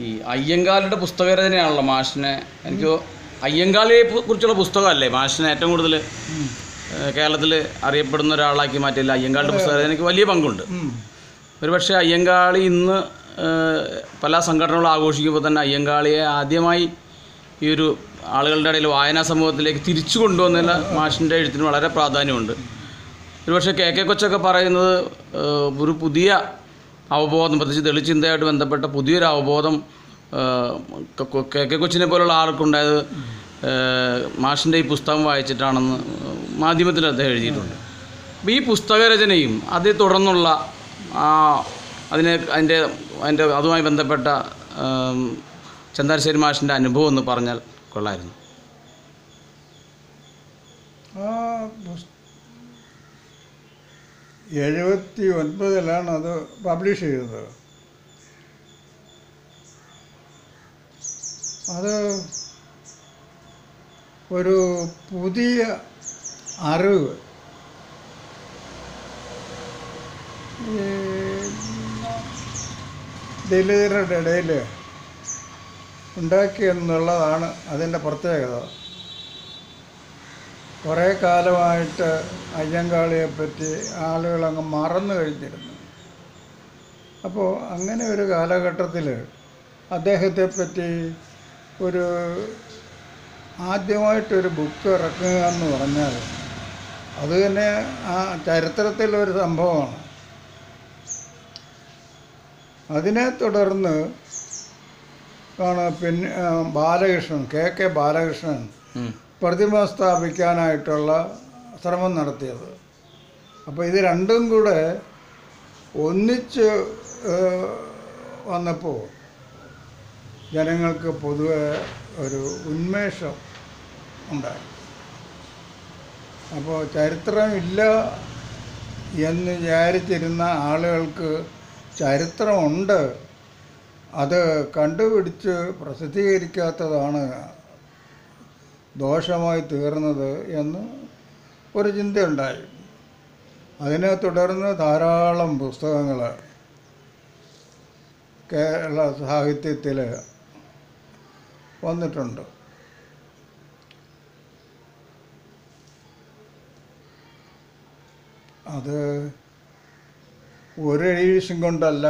ഈ അയ്യങ്കാളിയുടെ പുസ്തകരചനയാണല്ലോ മാഷിനെ. എനിക്ക് അയ്യങ്കാളിയെ കുറിച്ചുള്ള പുസ്തകമല്ലേ? മാഷിനെ ഏറ്റവും കൂടുതൽ കേരളത്തിൽ അറിയപ്പെടുന്ന ഒരാളാക്കി മാറ്റിയില്ല അയ്യങ്കാളിയുടെ പുസ്തകം എനിക്ക് വലിയ പങ്കുണ്ട്. ഒരുപക്ഷെ അയ്യങ്കാളി ഇന്ന് പല സംഘടനകളും ആഘോഷിക്കുമ്പോൾ തന്നെ അയ്യങ്കാളിയെ ആദ്യമായി ഈ ഒരു ആളുകളുടെ ഇടയിൽ വായനാ സമൂഹത്തിലേക്ക് തിരിച്ചു കൊണ്ടുവന്നതിൽ മാഷിന്റെ എഴുത്തിന് വളരെ പ്രാധാന്യമുണ്ട്. ഒരുപക്ഷെ കെ കെ കൊച്ചൊക്കെ പറയുന്നത് ഒരു പുതിയ അവബോധം പ്രത്യേകിച്ച് ദളിത് ചിന്തയായിട്ട് ബന്ധപ്പെട്ട പുതിയൊരു അവബോധം കെ കെ കൊച്ചിനെ പോലുള്ള ആൾക്കുണ്ടായത് മാഷിന്റെ ഈ പുസ്തകം വായിച്ചിട്ടാണെന്ന് മാധ്യമത്തിൽ അദ്ദേഹം എഴുതിയിട്ടുണ്ട്. അപ്പോൾ ഈ പുസ്തകരചനയും അതേ തുടർന്നുള്ള അതിനെ അതിന്റെ അതിന്റെ അതുമായി ബന്ധപ്പെട്ട ചന്ദാശ്ശേരി മാഷിന്റെ അനുഭവം എന്ന് പറഞ്ഞാൽ കൊള്ളായിരുന്നു. എഴുപത്തി ഒൻപതിലാണ് അത് പബ്ലിഷ് ചെയ്തത്. അത് ഒരു പുതിയ അറിവ്. ദലിതരുടെ ഇടയിൽ ഉണ്ടാക്കി എന്നുള്ളതാണ് അതിന്റെ പ്രത്യേകത. കുറേ കാലമായിട്ട് അയ്യങ്കാളിയെ പറ്റി ആളുകൾ അങ്ങ് മറന്നു കഴിഞ്ഞിരുന്നു അപ്പോൾ അങ്ങനെ ഒരു കാലഘട്ടത്തിൽ അദ്ദേഹത്തെ പറ്റി ഒരു ആദ്യമായിട്ടൊരു ബുക്ക് ഇറക്കുക എന്ന് പറഞ്ഞാൽ അത് തന്നെ ആ ചരിത്രത്തിലൊരു സംഭവമാണ് അതിനെ തുടർന്ന് ആണ് പിന്നെ ബാലകൃഷ്ണൻ കെ കെ ബാലകൃഷ്ണൻ. പ്രതിമ സ്ഥാപിക്കാനായിട്ടുള്ള ശ്രമം നടത്തിയത്. അപ്പോൾ ഇത് രണ്ടും കൂടെ ഒന്നിച്ച് വന്നപ്പോൾ ജനങ്ങൾക്ക് പൊതുവെ ഒരു ഉന്മേഷം ഉണ്ടായി. അപ്പോൾ ചരിത്രമില്ല എന്ന് വിചാരിച്ചിരുന്ന ആളുകൾക്ക് ചരിത്രമുണ്ട്. അത് കണ്ടുപിടിച്ച് പ്രസിദ്ധീകരിക്കാത്തതാണ് ദോഷമായി തീർന്നത് എന്ന് ഒരു ചിന്തയുണ്ടായി. അതിനെ തുടർന്ന് ധാരാളം പുസ്തകങ്ങൾ കേരള സാഹിത്യത്തിൽ വന്നിട്ടുണ്ട്. അത് ഒരു എഡീഷൻ കൊണ്ടല്ല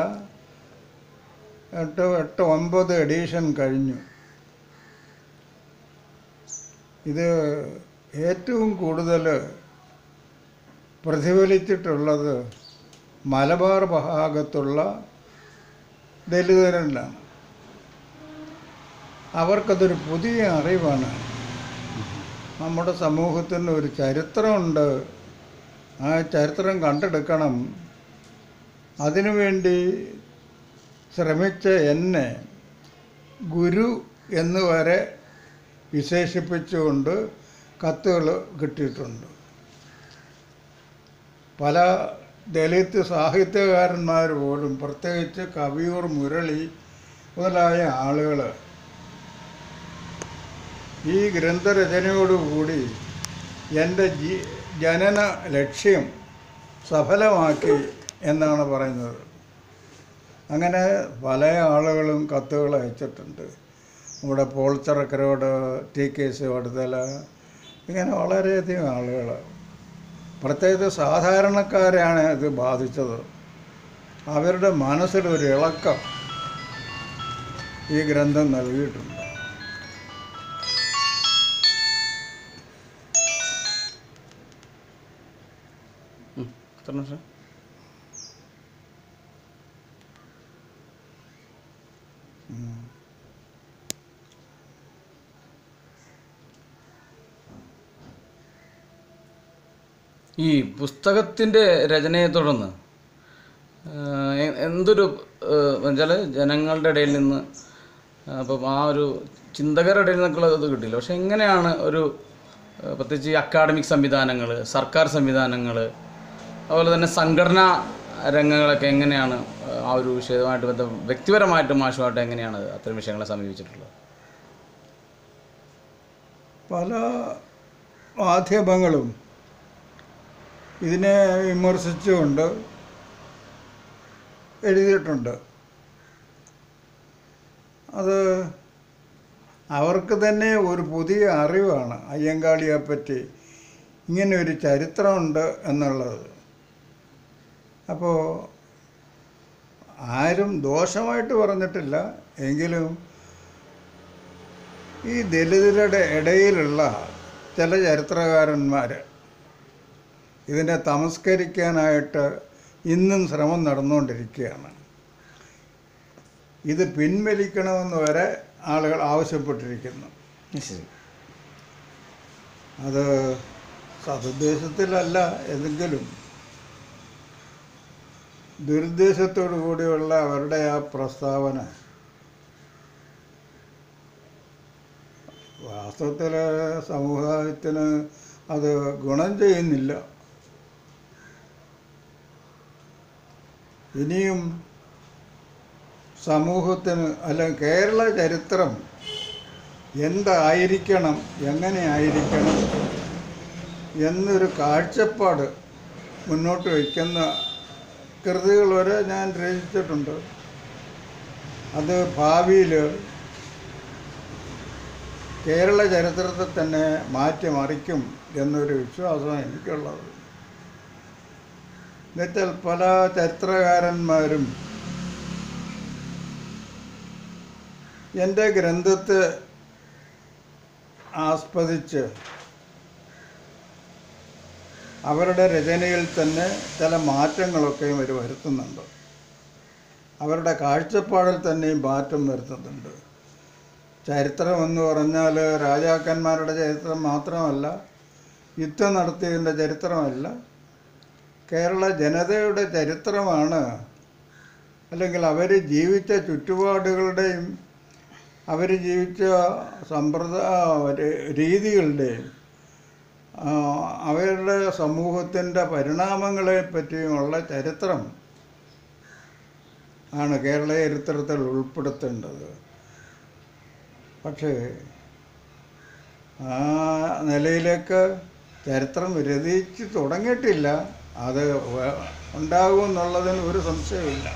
എട്ട് എട്ട് ഒൻപത് എഡീഷൻ കഴിഞ്ഞു. ഇത് ഏറ്റവും കൂടുതൽ പ്രതിഫലിച്ചിട്ടുള്ളത് മലബാർ ഭാഗത്തുള്ള ദലിതരിലാണ് അവർക്കതൊരു പുതിയ അറിവാണ്. നമ്മുടെ സമൂഹത്തിന് ഒരു ചരിത്രമുണ്ട്. ആ ചരിത്രം കണ്ടെടുക്കണം. അതിനുവേണ്ടി ശ്രമിച്ച എന്നെ ഗുരു എന്ന് വരെ വിശേഷിപ്പിച്ചുകൊണ്ട് കത്തുകൾ കിട്ടിയിട്ടുണ്ട്. പല ദലിത് സാഹിത്യകാരന്മാർ പോലും പ്രത്യേകിച്ച് കവിയൂർ മുരളി മുതലായ ആളുകൾ ഈ ഗ്രന്ഥരചനയോടുകൂടി എന്റെ ജീ ജനന ലക്ഷ്യം സഫലമാക്കി എന്നാണ് പറയുന്നത്. അങ്ങനെ പല ആളുകളും കത്തുകൾ അയച്ചിട്ടുണ്ട്. നമ്മുടെ പോൾ ചറക്കരോട് ടി കെ സി വടുതല ഇങ്ങനെ വളരെയധികം ആളുകൾ. പ്രത്യേകിച്ച് സാധാരണക്കാരെയാണ് ഇത് ബാധിച്ചത്. അവരുടെ മനസ്സിലൊരു ഇളക്കം ഈ ഗ്രന്ഥം നൽകിയിട്ടുണ്ട്. എത്ര നിമിഷം? ഈ പുസ്തകത്തിന്റെ രചനയെ തുടർന്ന് എന്തൊരു വെച്ചാൽ ജനങ്ങളുടെ ഇടയിൽ നിന്ന് അപ്പം ആ ഒരു ചിന്തകരുടെ ഇടയിൽ നിന്നൊക്കെയുള്ള ഇത് കിട്ടില്ല പക്ഷെ എങ്ങനെയാണ് ഒരു പ്രത്യേകിച്ച് ഈ അക്കാഡമിക് സംവിധാനങ്ങൾ സർക്കാർ സംവിധാനങ്ങൾ അതുപോലെ തന്നെ സംഘടനാ രംഗങ്ങളൊക്കെ എങ്ങനെയാണ് ആ ഒരു വിഷയവുമായിട്ട് ബന്ധം വ്യക്തിപരമായിട്ട് മാഷുമായിട്ട് എങ്ങനെയാണ് അത്തരം വിഷയങ്ങളെ സമീപിച്ചിട്ടുള്ളത്? പല മാധ്യമങ്ങളും ഇതിനെ വിമർശിച്ചുകൊണ്ട് എഴുതിയിട്ടുണ്ട്. അത് അവർക്ക് തന്നെ ഒരു പുതിയ അറിവാണ് അയ്യങ്കാളിയെപ്പറ്റി. ഇങ്ങനെ ഒരു ചരിത്രമുണ്ട് എന്നുള്ളത്. അപ്പോൾ ആരും ദോഷമായിട്ട് പറഞ്ഞിട്ടില്ല. എങ്കിലും ഈ ദലിതരുടെ ഇടയിലുള്ള ചില ചരിത്രകാരന്മാർ ഇതിനെ തമസ്കരിക്കാനായിട്ട് ഇന്നും ശ്രമം നടന്നുകൊണ്ടിരിക്കുകയാണ്. ഇത് പിൻവലിക്കണമെന്ന് വരെ ആളുകൾ ആവശ്യപ്പെട്ടിരിക്കുന്നു. അത് സതുദ്ദേശത്തിലല്ല എന്തെങ്കിലും ദുരുദ്ദേശത്തോടു കൂടിയുള്ള അവരുടെ ആ പ്രസ്താവന വാസ്തവത്തിൽ സമൂഹത്തിന് അത് ഗുണം ചെയ്യുന്നില്ല. ഇനിയും സമൂഹത്തിന് അല്ല കേരള ചരിത്രം എന്തായിരിക്കണം എങ്ങനെ ആയിരിക്കണം എന്നൊരു കാഴ്ചപ്പാട് മുന്നോട്ട് വയ്ക്കുന്ന കൃതികൾ വരെ ഞാൻ രചിച്ചിട്ടുണ്ട്. അത് ഭാവിയിൽ കേരള ചരിത്രത്തെ തന്നെ മാറ്റിമറിക്കും എന്നൊരു വിശ്വാസമാണ് എനിക്കുള്ളത്. എന്നുവെച്ചാൽ പല ചരിത്രകാരന്മാരും എന്റെ ഗ്രന്ഥത്തെ ആസ്പദിച്ച് അവരുടെ രചനയിൽ തന്നെ ചില മാറ്റങ്ങളൊക്കെ അവർ വരുത്തുന്നുണ്ട്. അവരുടെ കാഴ്ചപ്പാടിൽ തന്നെയും മാറ്റം വരുത്തുന്നുണ്ട്. ചരിത്രം എന്ന് പറഞ്ഞാൽ രാജാക്കന്മാരുടെ ചരിത്രം മാത്രമല്ല യുദ്ധം നടത്തിയതിന്റെ ചരിത്രമല്ല കേരള ജനതയുടെ ചരിത്രമാണ്. അല്ലെങ്കിൽ അവർ ജീവിച്ച ചുറ്റുപാടുകളുടെയും അവർ ജീവിച്ച സമ്പ്രദായ രീതികളുടെയും അവരുടെ സമൂഹത്തിന്റെ പരിണാമങ്ങളെ പറ്റിയുമുള്ള ചരിത്രം ആണ് കേരള ചരിത്രത്തിൽ ഉൾപ്പെടുത്തേണ്ടത്. പക്ഷേ ആ നിലയിലേക്ക് ചരിത്രം രചിച്ച് തുടങ്ങിയിട്ടില്ല. അത് ഉണ്ടാകുമെന്നുള്ളതിന് ഒരു സംശയമില്ല